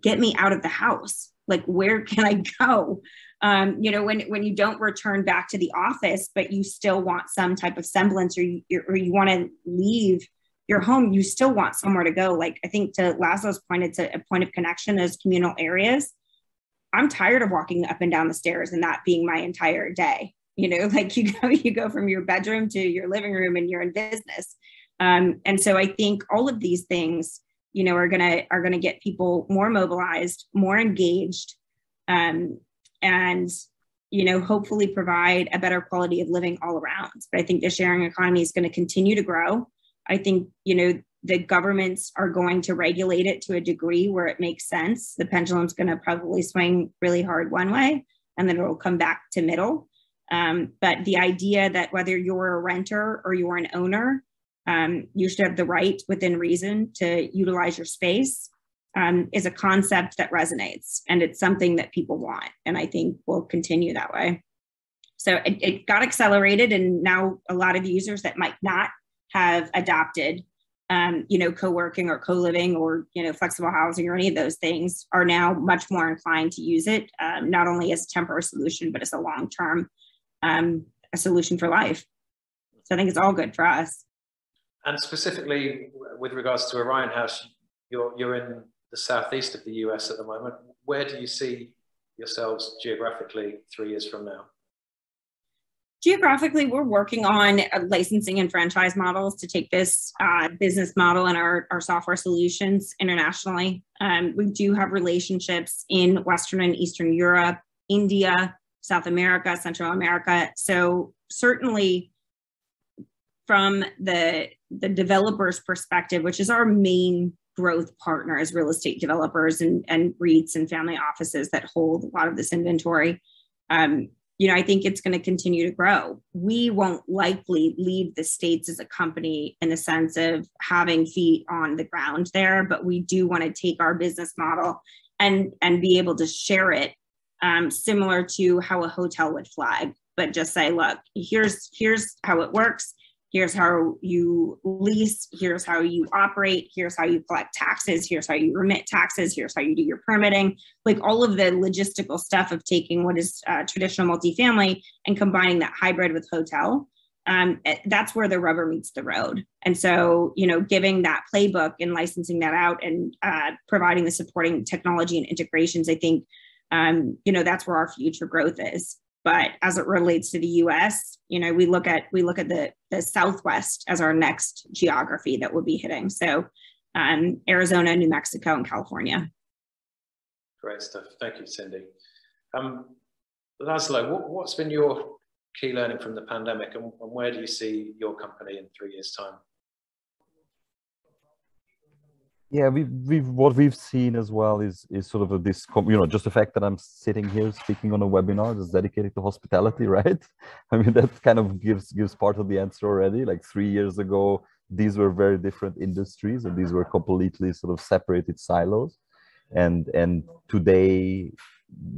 Get me out of the house. Like where can i go? Um, you know when when you don't return back to the office but you still want some type of semblance or you or you want to leave your home you still want somewhere to go. Like i think to laszlo's point it's a, a point of connection as communal areas. I'm tired of walking up and down the stairs and that being my entire day you know like you go you go from your bedroom to your living room and you're in business. Um, and so i think all of these things you know are gonna are gonna get people more mobilized more engaged um, and you know hopefully provide a better quality of living all around. But i think the sharing economy is going to continue to grow. I think you know the governments are going to regulate it to a degree where it makes sense. The pendulum's going to probably swing really hard one way and then it'll come back to middle um, but the idea that whether you're a renter or you're an owner, um, you should have the right within reason to utilize your space um, is a concept that resonates and it's something that people want. And I think will continue that way. So it, it got accelerated, and now a lot of users that might not have adopted um, you know, co-working or co-living or, you know, flexible housing or any of those things are now much more inclined to use it, um, not only as a temporary solution, but as a long-term um, a solution for life. So I think it's all good for us. And specifically with regards to Orion House, you're, you're in the southeast of the US at the moment. Where do you see yourselves geographically three years from now? Geographically, we're working on licensing and franchise models to take this uh, business model and our, our software solutions internationally. Um, we do have relationships in Western and Eastern Europe, India, South America, Central America. So certainly from the, the developer's perspective, which is our main growth partner as real estate developers and, and REITs and family offices that hold a lot of this inventory, um, you know, I think it's going to continue to grow. We won't likely leave the States as a company in the sense of having feet on the ground there, but we do want to take our business model and, and be able to share it um, similar to how a hotel would flag, but just say, look, here's here's how it works. Here's how you lease. Here's how you operate. Here's how you collect taxes. Here's how you remit taxes. Here's how you do your permitting. Like all of the logistical stuff of taking what is uh, traditional multifamily and combining that hybrid with hotel. Um, eh, that's where the rubber meets the road. And so, you know, giving that playbook and licensing that out and uh, providing the supporting technology and integrations, I think um, you know that's where our future growth is. But as it relates to the us you know we look at we look at the the southwest as our next geography that we'll be hitting. So um, arizona new mexico and california. Great stuff. Thank you cindy. Um, laszlo what, what's been your key learning from the pandemic and, and where do you see your company in three years time? Yeah we've, we've what we've seen as well is is sort of a, this you know just the fact that i'm sitting here speaking on a webinar that's dedicated to hospitality right? I mean that kind of gives gives part of the answer already. Like three years ago these were very different industries and these were completely sort of separated silos. And and today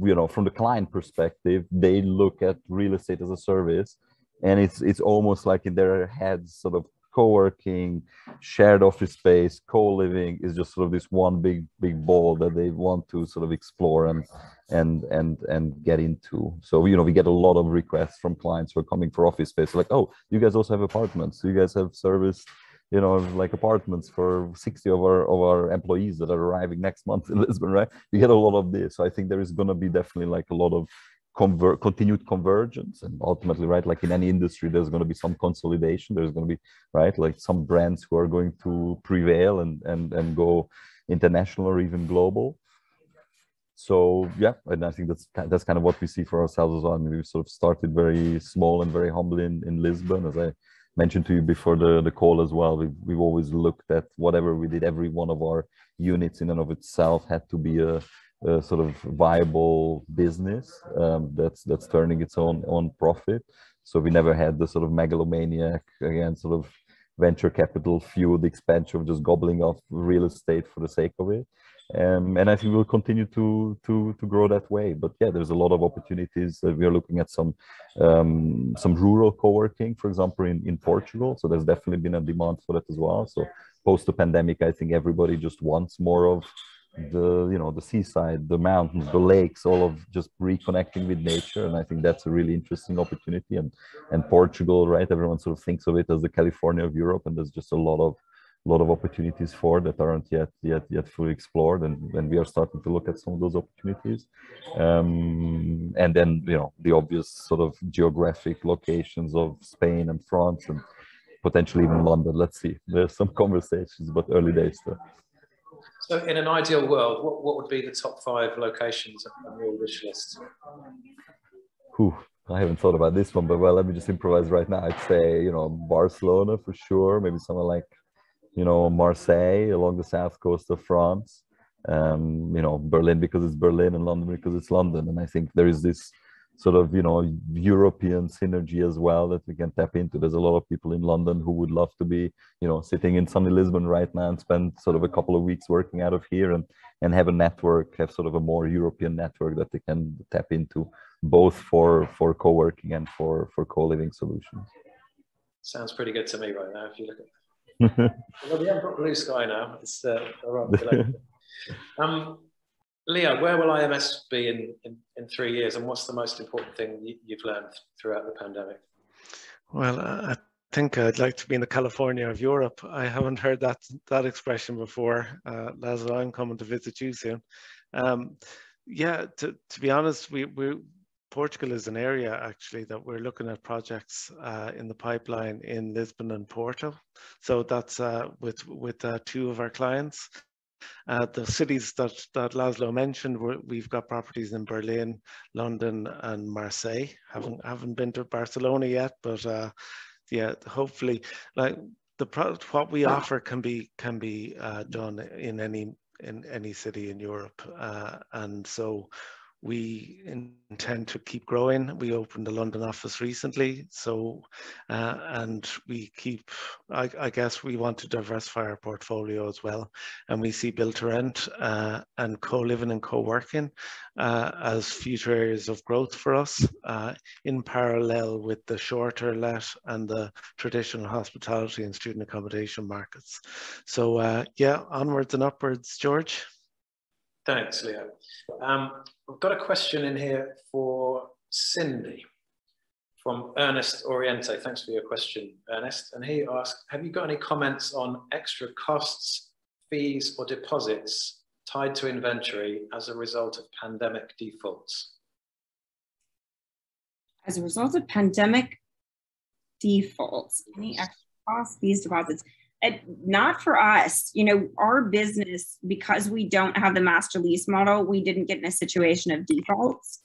you know from the client perspective they look at real estate as a service and it's it's almost like in their heads sort of co-working, shared office space, co-living is just sort of this one big big ball that they want to sort of explore and and and and get into. So you know we get a lot of requests from clients who are coming for office space like, oh, you guys also have apartments. You guys have service you know, like apartments for 60 of our of our employees that are arriving next month in Lisbon, right? You get a lot of this. So I think there is going to be definitely like a lot of convert continued convergence and ultimately right like in any industry there's going to be some consolidation there's going to be right like some brands who are going to prevail and and and go international or even global. So yeah and i think that's that's kind of what we see for ourselves as well. I mean, we've sort of started very small and very humble in, in lisbon as i mentioned to you before the, the call as well. We've, we've always looked at whatever we did every one of our units in and of itself had to be a uh, sort of viable business um, that's that's turning its own own profit. So we never had the sort of megalomaniac again sort of venture capital fueled expansion of just gobbling off real estate for the sake of it. Um, and I think we'll continue to to to grow that way. But yeah, there's a lot of opportunities. Uh, we are looking at some um, some rural co-working, for example, in in Portugal. So there's definitely been a demand for that as well. So post the pandemic, I think everybody just wants more of the you know the seaside the mountains the lakes all of just reconnecting with nature. And i think that's a really interesting opportunity. And and portugal right? Everyone sort of thinks of it as the california of europe. And there's just a lot of a lot of opportunities for that aren't yet yet yet fully explored. And, and we are starting to look at some of those opportunities. Um, and then you know the obvious sort of geographic locations of spain and france and potentially even london. Let's see. There's some conversations but early days still so, in an ideal world, what, what would be the top five locations on your wish list? Whew, I haven't thought about this one, but well, let me just improvise right now. I'd say, you know, Barcelona for sure, maybe somewhere like, you know, Marseille along the south coast of France. Um, you know, Berlin because it's Berlin and London because it's London. And I think there is this sort of you know European synergy as well that we can tap into. There's a lot of people in London who would love to be you know sitting in sunny Lisbon right now and spend sort of a couple of weeks working out of here and and have a network, have sort of a more European network that they can tap into, both for for co-working and for for co-living solutions. Sounds pretty good to me right now. If you look at well, we haven't got blue sky now. It's uh, um, Leo, where will IMS be in, in, in three years and what's the most important thing you've learned throughout the pandemic? Well, I think I'd like to be in the California of Europe. I haven't heard that that expression before. Uh, Laszlo, I'm coming to visit you soon. Um, yeah, to, to be honest, we, we Portugal is an area actually that we're looking at projects uh, in the pipeline in Lisbon and Porto. So that's uh, with with uh, two of our clients. Uh, the cities that, that Laszlo mentioned, we've got properties in Berlin, London, and Marseille. Haven't haven't been to Barcelona yet, but uh, yeah, hopefully, like the product, what we offer can be can be uh, done in any in any city in Europe, uh, and so we intend to keep growing. We opened a London office recently, so uh, and we keep. I, I, guess we want to diversify our portfolio as well, and we see build to rent uh, and co-living and co-working uh, as future areas of growth for us, uh, in parallel with the shorter let and the traditional hospitality and student accommodation markets. So uh, yeah, onwards and upwards, George. Thanks, Leo. Um, I've got a question in here for Cindy from Ernest Oriente. Thanks for your question, Ernest. And he asked, have you got any comments on extra costs, fees or deposits tied to inventory as a result of pandemic defaults? As a result of pandemic defaults, any extra costs, fees, deposits? Not for us. You know our business because we don't have the master lease model we didn't get in a situation of defaults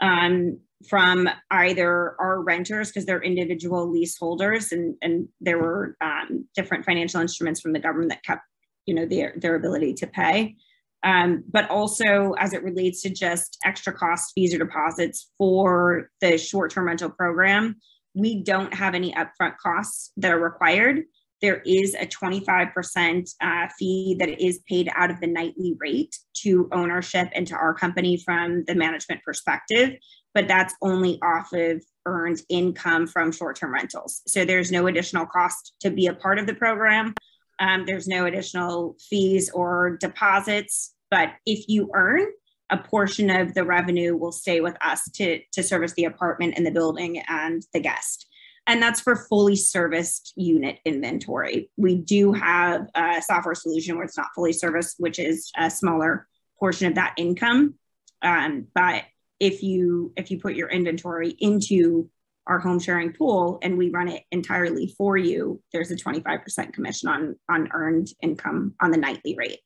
um, from either our renters because they're individual leaseholders and, and there were um, different financial instruments from the government that kept you know their, their ability to pay. Um, but also as it relates to just extra cost fees or deposits for the short-term rental program we don't have any upfront costs that are required there is a 25% uh, fee that is paid out of the nightly rate to ownership and to our company from the management perspective, but that's only off of earned income from short term rentals. So there's no additional cost to be a part of the program. Um, there's no additional fees or deposits, but if you earn, a portion of the revenue will stay with us to, to service the apartment and the building and the guest and that's for fully serviced unit inventory. We do have a software solution where it's not fully serviced, which is a smaller portion of that income. Um, but if you if you put your inventory into our home sharing pool and we run it entirely for you, there's a 25% commission on on earned income on the nightly rate.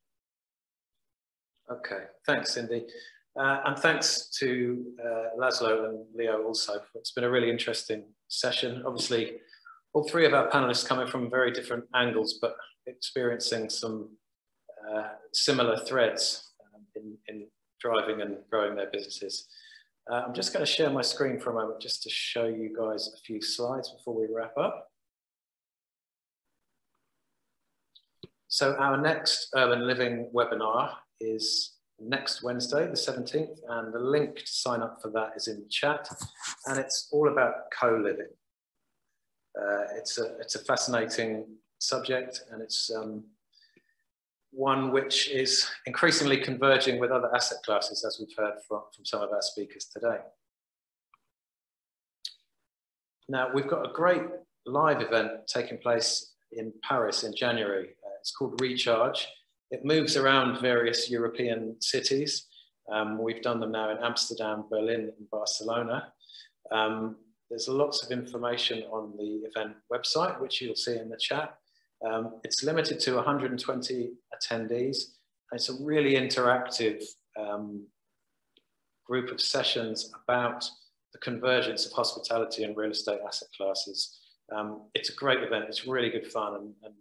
Okay, thanks, Cindy. Uh, and thanks to uh, Laszlo and Leo also. It's been a really interesting session. Obviously, all three of our panelists coming from very different angles, but experiencing some uh, similar threads um, in, in, driving and growing their businesses. Uh, I'm just going to share my screen for a moment just to show you guys a few slides before we wrap up. So our next urban living webinar is next Wednesday, the 17th, and the link to sign up for that is in the chat. And it's all about co-living. Uh, it's, a, it's a fascinating subject and it's um, one which is increasingly converging with other asset classes, as we've heard from, from some of our speakers today. Now, we've got a great live event taking place in Paris in January. Uh, it's called Recharge it moves around various European cities. Um, we've done them now in Amsterdam, Berlin, and Barcelona. Um, there's lots of information on the event website, which you'll see in the chat. Um, it's limited to 120 attendees. It's a really interactive um, group of sessions about the convergence of hospitality and real estate asset classes. Um, it's a great event. It's really good fun. And, and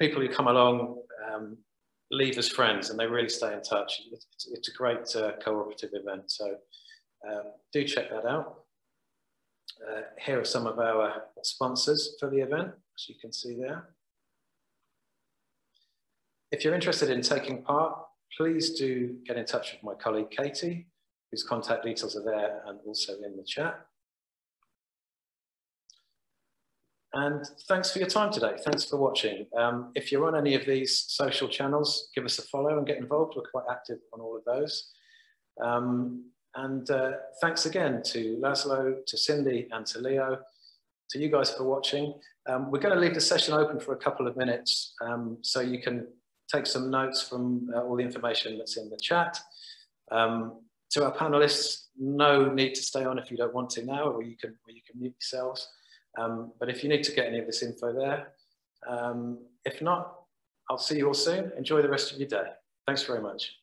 people who come along um, leave as friends and they really stay in touch. It's, it's a great uh, cooperative event. So um, do check that out. Uh, here are some of our sponsors for the event, as you can see there. If you're interested in taking part, please do get in touch with my colleague Katie, whose contact details are there and also in the chat. And thanks for your time today. Thanks for watching. Um, if you're on any of these social channels, give us a follow and get involved. We're quite active on all of those. Um, and uh, thanks again to Laszlo, to Cindy, and to Leo, to you guys for watching. Um, we're going to leave the session open for a couple of minutes um, so you can take some notes from uh, all the information that's in the chat. Um, to our panelists, no need to stay on if you don't want to now, or you can, or you can mute yourselves. Um, but if you need to get any of this info there, um, if not, I'll see you all soon. Enjoy the rest of your day. Thanks very much.